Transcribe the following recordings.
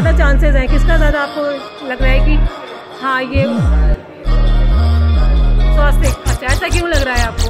ज़्यादा चांसेस हैं? किसका ज़्यादा आपको लग रहा है कि हाँ ये स्वास्थ्य अच्छा ऐसा क्यों लग रहा है आपको?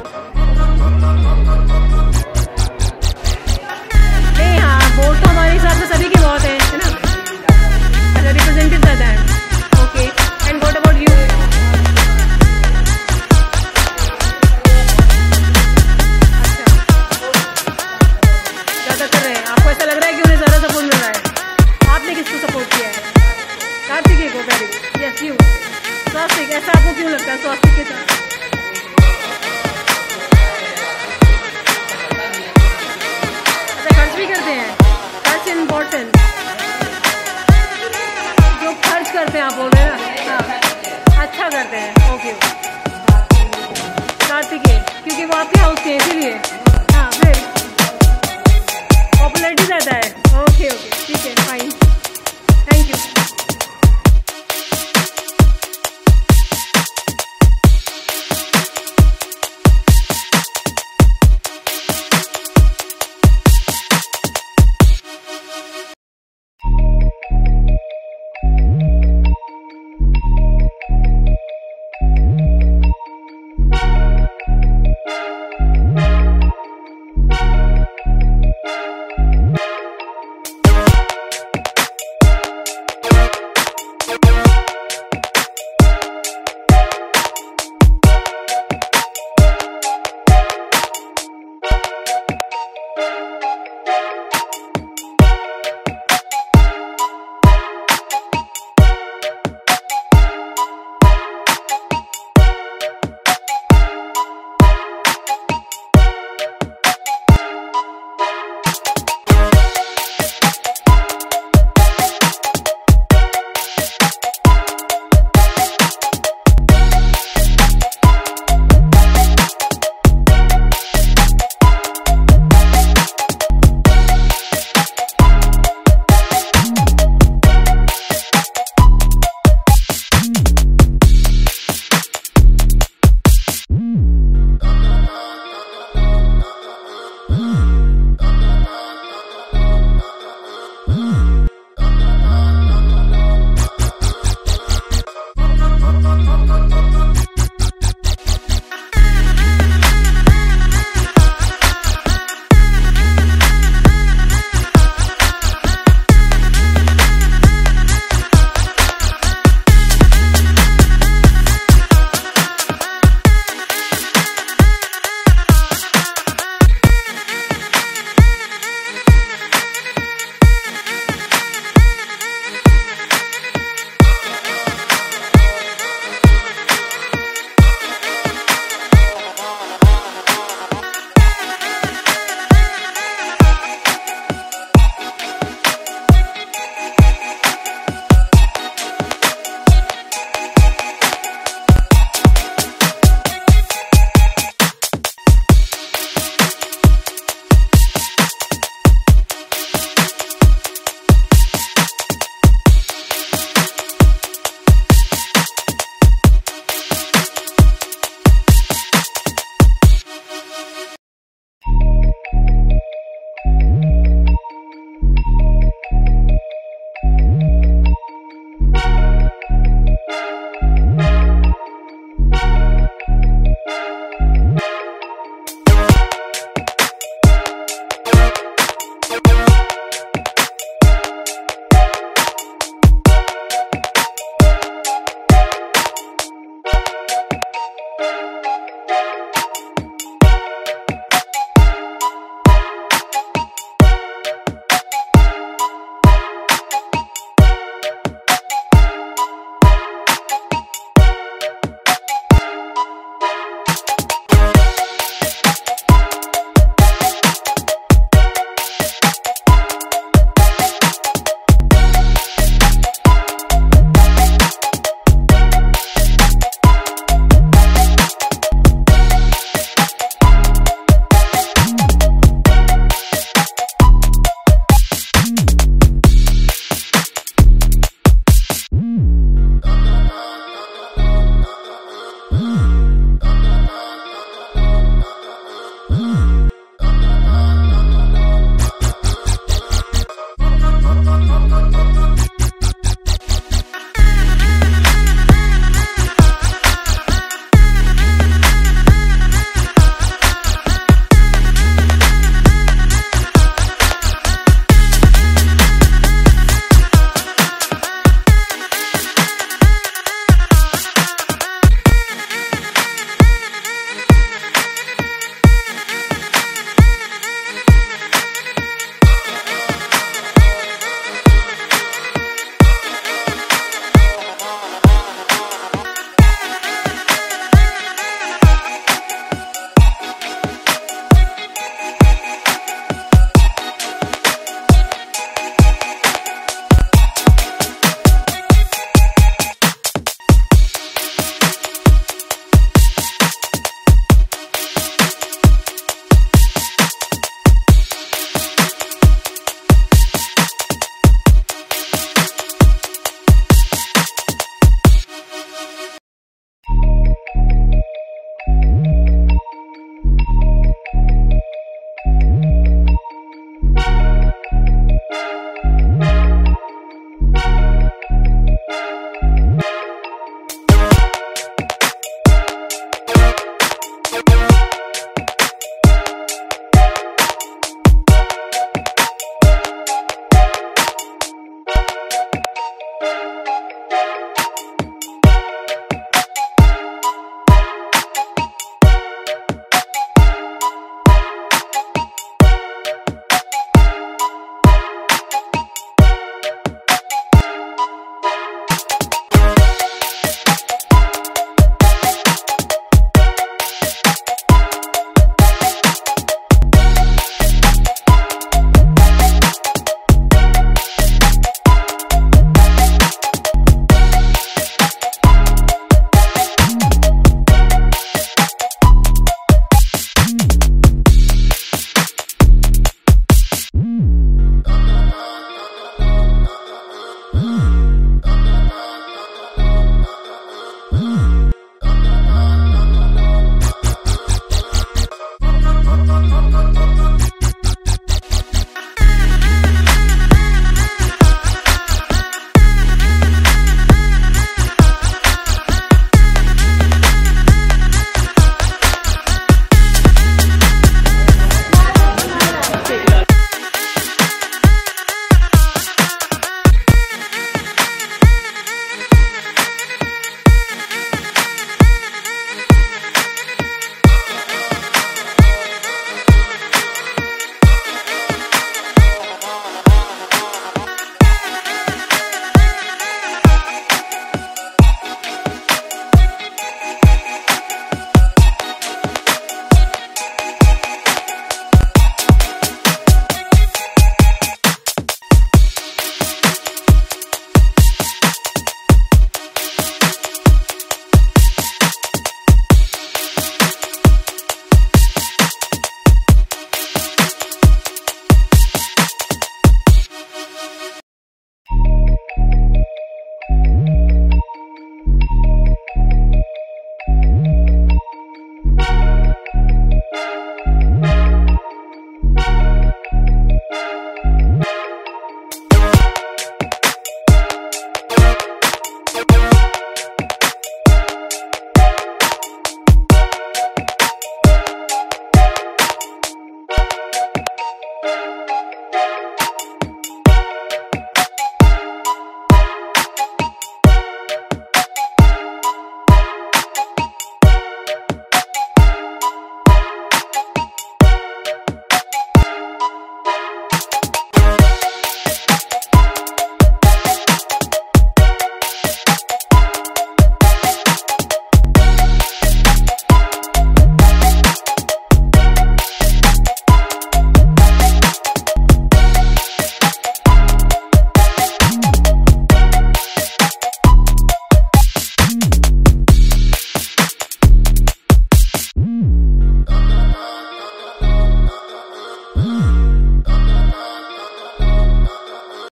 करते हैं। दैट्स इम्पोर्टेंट जो खर्च करते हैं आप बोल रहे हैं ना? हाँ। अच्छा करते हैं। ओके कार्तिकेय, क्योंकि वो आपके हाउस के हैं, इसीलिए। हाँ फिर। पॉपुलरिटी ज़्यादा है।